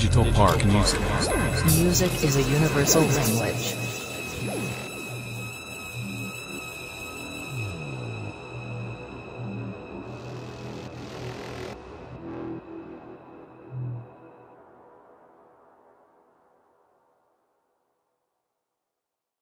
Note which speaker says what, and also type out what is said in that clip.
Speaker 1: Digital Park Music.
Speaker 2: Music is a universal language.